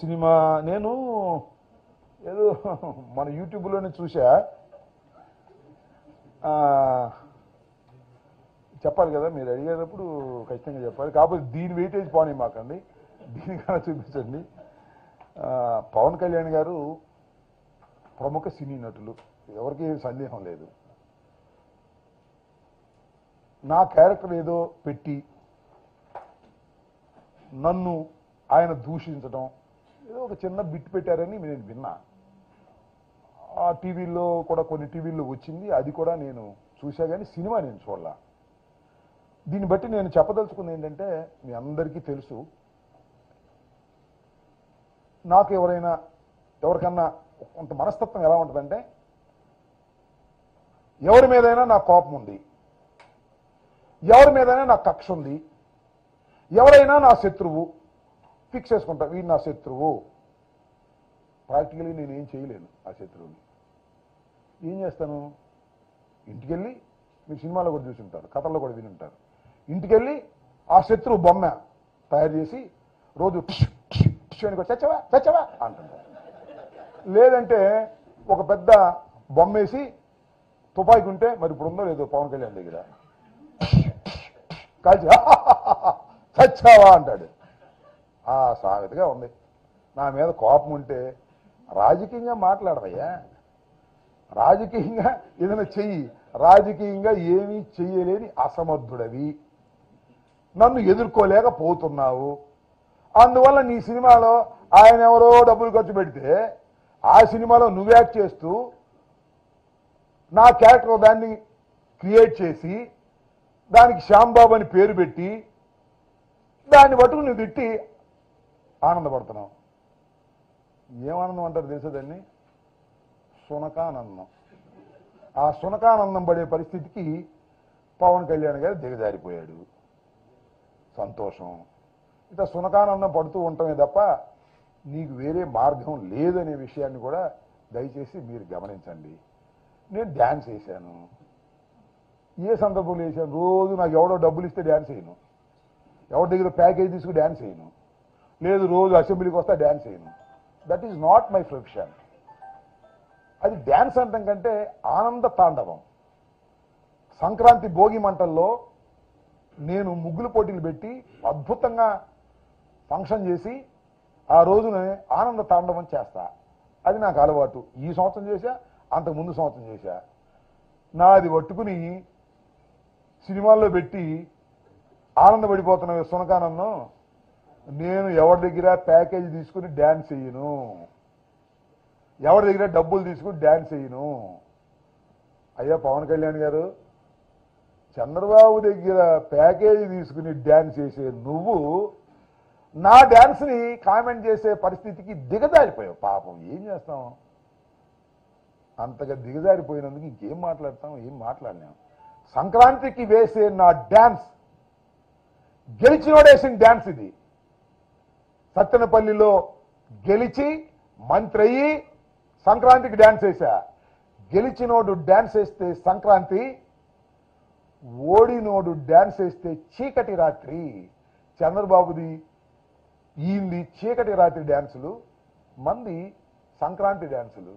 Cinema నేను ఏదో మన యూట్యూబ్లోనే చూసా చెప్పాలి కదా మీరు అడిగేటప్పుడు ఖచ్చితంగా చెప్పాలి. కాకపోతే దీని వెయిటేజ్ పోనీ మాకండి. దీనికన్నా చూపించండి. పవన్ కళ్యాణ్ గారు ప్రముఖ సినీ నటులు. ఎవరికి సందేహం లేదు. నా క్యారెక్టర్ ఏదో పెట్టి నన్ను ఆయన దూషించడం ఏదో ఒక చిన్న బిట్ పెట్టారని నేను విన్నా. ఆ టీవీలో కూడా కొన్ని టీవీల్లో వచ్చింది. అది కూడా నేను చూసా కానీ సినిమా నేను చూడలా. దీన్ని బట్టి నేను చెప్పదలుచుకుంది ఏంటంటే మీ అందరికీ తెలుసు నాకు ఎవరైనా ఎవరికన్నా కొంత మనస్తత్వం ఎలా ఉంటుందంటే ఎవరి మీదైనా నా కోపం ఉంది. ఎవరి మీదైనా నా కక్ష ఉంది. ఎవరైనా నా శత్రువు. ఫిక్స్ చేసుకుంటా వీడు నా శత్రువు. ప్రాక్టికలీ నేను ఏం చేయలేను ఆ శత్రువుని. ఏం చేస్తాను? ఇంటికెళ్ళి మీరు సినిమాలో కూడా చూసి ఉంటారు కథల్లో కూడా విని ఉంటారు. ఇంటికెళ్ళి ఆ శత్రువు బొమ్మ తయారు చేసి రోజు అని చచ్చవా చచ్చవా అంటుంటారు. లేదంటే ఒక పెద్ద బొమ్మ వేసి తుపాకి ఉంటే మరి ఇప్పుడు ఉందో లేదో పవన్ కళ్యాణ్ దగ్గర. కాల్చి చచ్చావా అంటాడు. ఆ సామెతగా ఉంది. నా మీద కోపం ఉంటే రాజకీయంగా మాట్లాడవయ్యా. రాజకీయంగా ఏదైనా చెయ్యి. రాజకీయంగా ఏమీ చెయ్యలేని అసమర్థుడవి. నన్ను ఎదుర్కోలేకపోతున్నావు. అందువల్ల నీ సినిమాలో ఆయన ఎవరో డబ్బులు ఖర్చు పెడితే ఆ సినిమాలో నువ్వు యాక్ట్ చేస్తూ నా క్యారెక్టర్ దాన్ని క్రియేట్ చేసి దానికి శ్యాంబాబు అని పేరు పెట్టి దాన్ని పట్టుకుని నువ్వు తిట్టి ఆనందపడుతున్నాం ఏం ఆనందం అంటారు తెలిసేదండి సునకానందం. ఆ సునకానందం పడే పరిస్థితికి పవన్ కళ్యాణ్ గారు దిగజారిపోయాడు. సంతోషం. ఇట్లా సునకానందం పడుతూ ఉండటమే తప్ప నీకు వేరే మార్గం లేదనే విషయాన్ని కూడా దయచేసి మీరు గమనించండి. నేను డ్యాన్స్ వేశాను. ఏ సందర్భంలో వేసాను రోజు నాకు ఎవడో డబ్బులు ఇస్తే డ్యాన్స్ చేయను ఎవరి దగ్గర ప్యాకేజ్ తీసుకుని డ్యాన్స్ చేయను లేదు రోజు అసెంబ్లీకి వస్తా డ్యాన్స్ చేయను. That is not my profession అది డ్యాన్స్ అంటాం కంటే ఆనంద తాండవం. సంక్రాంతి భోగి మంటల్లో నేను ముగ్గులు పోటీలు పెట్టి అద్భుతంగా ఫంక్షన్ చేసి ఆ రోజున ఆనంద తాండవం చేస్తా. అది నాకు అలవాటు. ఈ సంవత్సరం చేశా అంతకు ముందు సంవత్సరం చేశా. నాది పట్టుకుని సినిమాల్లో పెట్టి ఆనందపడిపోతున్న సునకానందం. నేను ఎవరి దగ్గర ప్యాకేజ్ తీసుకుని డ్యాన్స్ చేయను. ఎవరి దగ్గర డబ్బులు తీసుకుని డ్యాన్స్ చేయను. అయ్యా పవన్ కళ్యాణ్ గారు చంద్రబాబు దగ్గర ప్యాకేజీ తీసుకుని డ్యాన్స్ చేసే నువ్వు నా డ్యాన్స్ని కామెంట్ చేసే పరిస్థితికి దిగజారిపోయావు. పాపం ఏం చేస్తాం? అంతగా దిగజారిపోయినందుకు ఇంకేం మాట్లాడతాం ఏం మాట్లాడలేం. సంక్రాంతికి వేసే నా డ్యాన్స్ గెలిచినోడేసిన డ్యాన్స్ ఇది. సత్తెనపల్లిలో గెలిచి మంత్రి అయ్యి సంక్రాంతికి డ్యాన్స్ వేసా గెలిచినోడు డ్యాన్స్ వేస్తే సంక్రాంతి ఓడినోడు డ్యాన్స్ వేస్తే చీకటి రాత్రి. చంద్రబాబుది ఈంది చీకటి రాత్రి డ్యాన్సులు మంది సంక్రాంతి డ్యాన్సులు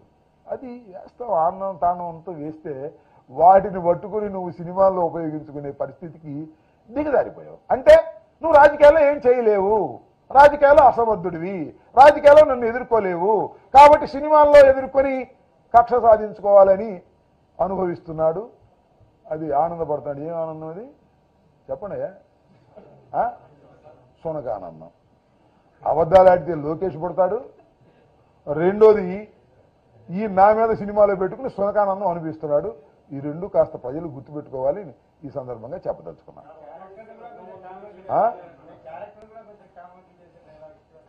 అది వేస్తావు ఆనందం తానంతో వేస్తే వాటిని పట్టుకుని నువ్వు సినిమాల్లో ఉపయోగించుకునే పరిస్థితికి దిగజారిపోయావు. అంటే నువ్వు రాజకీయాల్లో ఏం చేయలేవు. రాజకీయాల్లో అసమర్థుడివి. రాజకీయాల్లో నన్ను ఎదుర్కోలేవు. కాబట్టి సినిమాల్లో ఎదుర్కొని కక్ష సాధించుకోవాలని అనుభవిస్తున్నాడు. అది ఆనందపడతాడు. ఏం ఆనందం అది? చెప్పండి ఆ? సునక ఆనందం అబద్ధాలు ఆడితే లోకేష్ పడతాడు. రెండోది ఈ నా మీద సినిమాలో పెట్టుకుని సునకానందం అనిపిస్తున్నాడు ఈ రెండు కాస్త ప్రజలు గుర్తుపెట్టుకోవాలి. ఈ సందర్భంగా చెప్పదలుచుకున్నాను.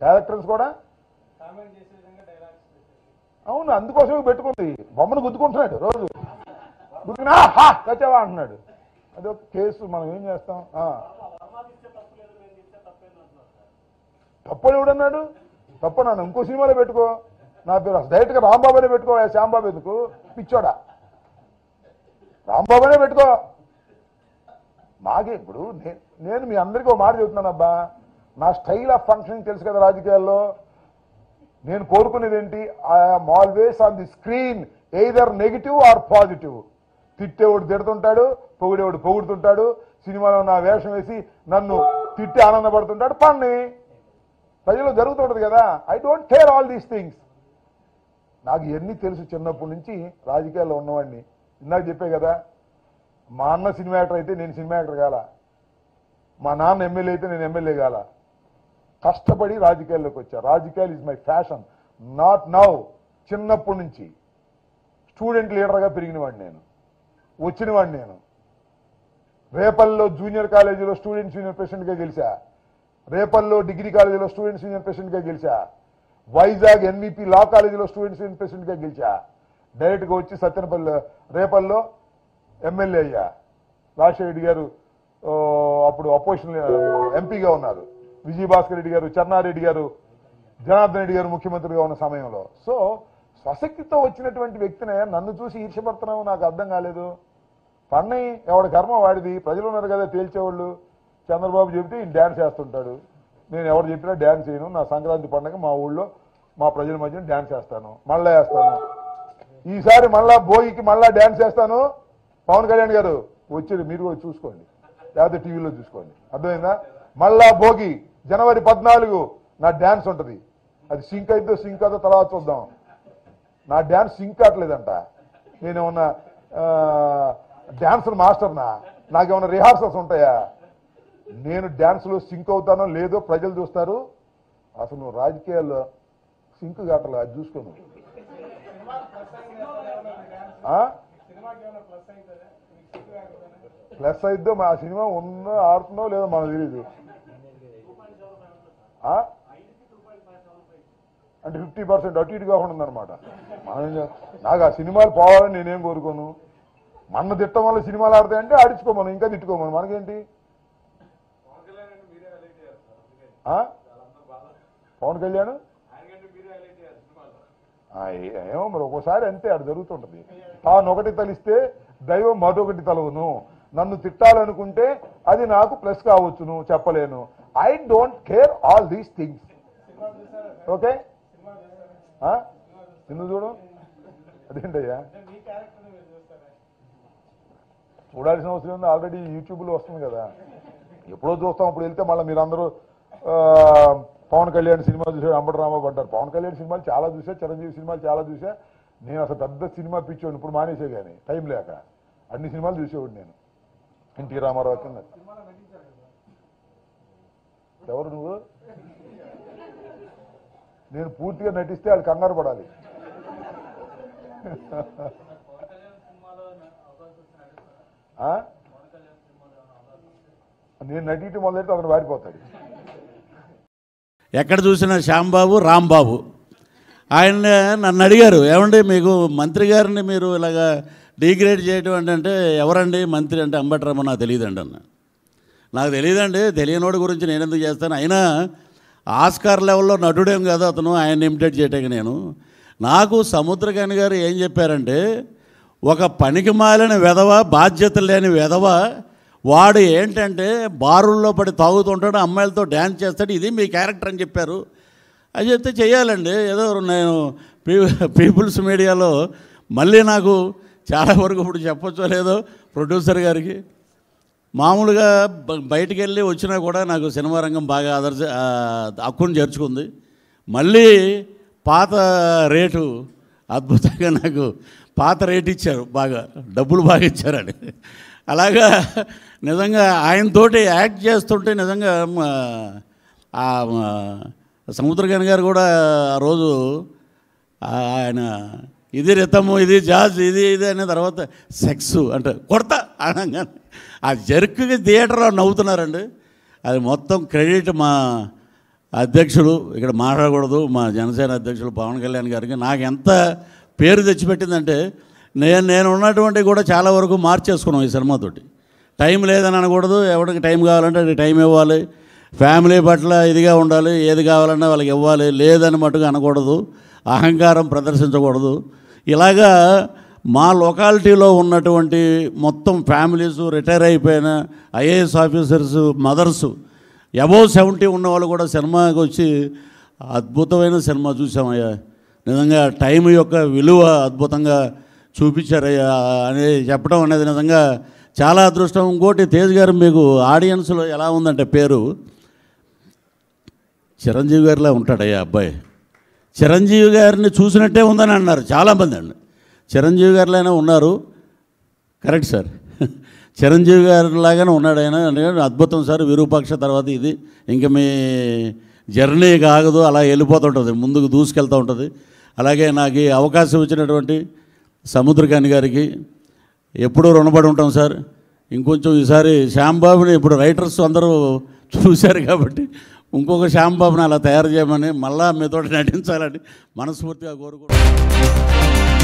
క్యారెక్టర్స్ కూడా? అవును అందుకోసమే పెట్టుకుంది. బొమ్మను గుద్దుకుంటున్నాడు రోజు. గుద్దుకున్నా హా కచ్చావా అంటున్నాడు. అదొక కేసు మనం ఏం చేస్తాం. తప్పని ఎవడన్నాడు? తప్పన్నాను ఇంకో సినిమాలో పెట్టుకో. నా పేరు అసలు డైరెక్ట్గా రాంబాబునే పెట్టుకో శ్యాంబాబు ఎందుకు? పిచ్చోడా. రాంబాబునే పెట్టుకో. నాకే ఇప్పుడు నేను మీ అందరికీ ఒక మాట చెబుతున్నాను అబ్బా నా స్టైల్ ఆఫ్ ఫంక్షనింగ్ తెలుసు కదా రాజకీయాల్లో. నేను కోరుకునేది ఏంటి I'm always on the screen either negative or positive తిట్టేవాడు తిడుతుంటాడు పొగిడేవాడు పొగుడుతుంటాడు. సినిమాలో నా వేషం వేసి నన్ను తిట్టి ఆనందపడుతుంటాడు. పండి ప్రజలు జరుగుతుంటుంది కదా. I don't care all these things నాకు ఎన్ని తెలుసు చిన్నప్పటి నుంచి రాజకీయాల్లో ఉన్నవాడిని. ఇందాక చెప్పే కదా మా అన్న సినిమా యాక్టర్ అయితే నేను సినిమా యాక్టర్ కాల? మా నాన్న ఎమ్మెల్యే అయితే నేను ఎమ్మెల్యే కాల? కష్టపడి రాజకీయాల్లోకి వచ్చా రాజకీయాలు is my passion not now చిన్నప్పటి నుంచి. స్టూడెంట్ లీడర్గా పెరిగిన వాడిని నేను. వచ్చిన వాడిని నేను. రేపల్లో జూనియర్ కాలేజీలో స్టూడెంట్స్ యూనియన్ ప్రెసిడెంట్గా గెలిచా. రేపల్లో డిగ్రీ కాలేజీలో స్టూడెంట్స్ యూనియన్ ప్రెసిడెంట్గా గెలిచా. వైజాగ్ ఎన్విపి లా కాలేజీలో స్టూడెంట్స్ యూనియన్ ప్రెసిడెంట్గా గెలిచా. డైరెక్ట్గా వచ్చి సత్యనపల్లి రేపల్లో ఎమ్మెల్యే అయ్యా. రాజశేఖర్ గారు అప్పుడు అపోజిషన్ ఎంపీగా ఉన్నారు. విజయభాస్కర్ రెడ్డి గారు చెన్నారెడ్డి గారు జనార్దన్ రెడ్డి గారు ముఖ్యమంత్రిగా ఉన్న సమయంలో. సో స్వశక్తితో వచ్చినటువంటి వ్యక్తినే నన్ను చూసి ఈర్షపడుతున్నావు నాకు అర్థం కాలేదు. పన్నయ్య ఎవడి కర్మ వాడిది? ప్రజలు ఉన్నారు కదా తేల్చేవాళ్ళు. చంద్రబాబు చెబితే ఈయన డ్యాన్స్ చేస్తుంటాడు. నేను ఎవరు చెప్పినా డ్యాన్స్ చేయను. నా సంక్రాంతి పండగ మా ఊళ్ళో మా ప్రజల మధ్య డ్యాన్స్ చేస్తాను. మళ్ళా వేస్తాను ఈసారి మళ్ళా భోగికి మళ్ళా డ్యాన్స్ చేస్తాను. పవన్ కళ్యాణ్ గారు వచ్చారు మీరు కూడా చూసుకోండి. లేకపోతే టీవీలో చూసుకోండి. అర్థమైందా? మళ్ళా భోగి. జనవరి పద్నాలుగు నా డ్యాన్స్ ఉంటుంది. అది సింక్ అయితే సింక్ అయితే తర్వాత చూద్దాం. నా డ్యాన్స్ సింక్ కావట్లేదంట. నేనేమన్నా డ్యాన్సర్ మాస్టర్నా? నాకేమన్నా రిహార్సల్స్ ఉంటాయా? నేను డ్యాన్స్లో సింక్ అవుతానో లేదో ప్రజలు చూస్తారు. అసలు నువ్వు రాజకీయాల్లో సింక్ కావట్లే అది చూసుకోను ప్లస్ అయిద్దో మా సినిమా ఉందో ఆడుతుందో లేదో మనకు తెలియదు అంటే ఫిఫ్టీ పర్సెంట్ అటు ఇటు కాకుండా ఉందన్నమాట. మనం నాకు ఆ సినిమాలు పోవాలని నేనేం కోరుకోను? మన తిట్టం వల్ల సినిమాలు ఆడతాయంటే ఆడించుకోమను ఇంకా తిట్టుకోమను. మనకేంటి? ఆ? పవన్ కళ్యాణ్? ఏమో మరి ఒక్కోసారి అంతే అది జరుగుతుంటది. తాను ఒకటి తలిస్తే దైవం మరొకటి తలవును. నన్ను తిట్టాలనుకుంటే అది నాకు ప్లస్ కావచ్చును చెప్పలేను. I don't care all these things okay నిన్ను చూడు. అదేంటయ్యా? చూడాల్సిన అవసరం ఉంది ఆల్రెడీ యూట్యూబ్లో వస్తుంది కదా. ఎప్పుడో చూస్తాం అప్పుడు వెళ్తే మళ్ళీ మీరందరూ పవన్ కళ్యాణ్ సినిమా చూసారు అంబటి రాంబాబు అంటారు పవన్ కళ్యాణ్ సినిమాలు చాలా చూసా చిరంజీవి సినిమాలు చాలా చూసా. నేను అసలు పెద్ద సినిమా పిచ్చాను ఇప్పుడు మానేసే కానీ టైం లేక. అన్ని సినిమాలు చూసేవాడు నేను. ఎన్టీ రామారావు కింద. ఎవరు నువ్వు? నేను పూర్తిగా నటిస్తే వాళ్ళు కంగారు పడాలి. నేను నటించడం మొదలెడితే అతను వారిపోతాడు. ఎక్కడ చూసినా శ్యాంబాబు రాంబాబు. ఆయన నన్ను అడిగారు ఏమండి మీకు మంత్రి గారిని మీరు ఇలాగా డిగ్రేడ్ చేయడం అంటే ఎవరండి మంత్రి అంటే అంబట్రామ నాకు తెలియదండి అన్న. నాకు తెలియదండి తెలియనోడి గురించి నేను ఎందుకు చేస్తాను. అయినా ఆస్కార్ లెవెల్లో నటుడేం కాదు అతను ఆయన ఇమిటేట్ చేయటానికి నేను. నాకు సముద్రకాని గారు ఏం చెప్పారంటే ఒక పనికి మాలిన వెధవ బాధ్యత లేని వెధవ వాడు ఏంటంటే బారుల్లో పడి తాగుతుంటాడు అమ్మాయిలతో డ్యాన్స్ చేస్తాడు ఇది మీ క్యారెక్టర్ అని చెప్పారు. అది చెప్తే చేయాలండి ఏదో నేను పీపుల్స్ మీడియాలో మళ్ళీ నాకు చాలా వరకు ఇప్పుడు చెప్పొచ్చో లేదో ప్రొడ్యూసర్ గారికి. మామూలుగా బ- బయటికి వెళ్ళి వచ్చినా కూడా నాకు సినిమా రంగం బాగా ఆదర్శ హక్కును చేర్చుకుంది. మళ్ళీ పాత రేటు అద్భుతంగా నాకు పాత రేటు ఇచ్చారు బాగా డబ్బులు బాగా ఇచ్చారని. అలాగా నిజంగా ఆయనతోటి యాక్ట్ చేస్తుంటే నిజంగా ఆ మ, గారు కూడా ఆ రోజు ఆయన ఇది రితము ఇది జాజ్ ఇది ఇది అనే తర్వాత సెక్స్ అంటే కొడతా. అనగానే ఆ జర్క్కి థియేటర్లో నవ్వుతున్నారండి. అది మొత్తం క్రెడిట్ మా అధ్యక్షుడు ఇక్కడ మాట్లాడకూడదు మా జనసేన అధ్యక్షుడు పవన్ కళ్యాణ్ గారికి. నాకు ఎంత పేరు తెచ్చిపెట్టిందంటే నేను నేను ఉన్నటువంటి కూడా చాలా వరకు మార్చేసుకున్నాం ఈ సినిమాతోటి టైం లేదని అనకూడదు ఎవరికి టైం కావాలంటే అది టైం ఇవ్వాలి. ఫ్యామిలీ పట్ల ఇదిగా ఉండాలి ఏది కావాలన్నా వాళ్ళకి ఇవ్వాలి లేదని మటుకు అనకూడదు అహంకారం ప్రదర్శించకూడదు. ఇలాగా మా లొకాలిటీలో ఉన్నటువంటి మొత్తం ఫ్యామిలీస్ రిటైర్ అయిపోయిన IAS officers mothers above seventy ఉన్న వాళ్ళు కూడా సినిమాకి వచ్చి అద్భుతమైన సినిమా చూసామయ్యా నిజంగా టైం యొక్క విలువ అద్భుతంగా చూపించారయ్యా అనేది చెప్పడం అనేది నిజంగా చాలా అదృష్టం. ఇంకోటి తేజ్ గారు మీకు ఆడియన్స్లో ఎలా ఉందంటే పేరు? చిరంజీవి గారిలా ఉంటాడయ్యా అబ్బాయి. చిరంజీవి గారిని చూసినట్టే ఉందని అన్నారు చాలామంది అండి. చిరంజీవి గారిలానే ఉన్నారు. Correct sir. చిరంజీవి గారిలాగానే ఉన్నాడు ఆయన. అద్భుతం సార్ విరూపాక్ష తర్వాత ఇది. ఇంక మీ జర్నీ కాగదు అలా వెళ్ళిపోతుంటుంది. ముందుకు దూసుకెళ్తూ ఉంటుంది. అలాగే నాకు ఈ అవకాశం ఇచ్చినటువంటి సముద్రకాని గారికి ఎప్పుడూ రుణపడి ఉంటాం సార్. ఇంకొంచెం ఈసారి శ్యాంబాబుని ఇప్పుడు రైటర్స్ అందరూ చూశారు కాబట్టి ఇంకొక శ్యాంబాబుని అలా తయారు చేయమని మళ్ళా మీతో నటించాలని మనస్ఫూర్తిగా కోరుకుంటున్నాను.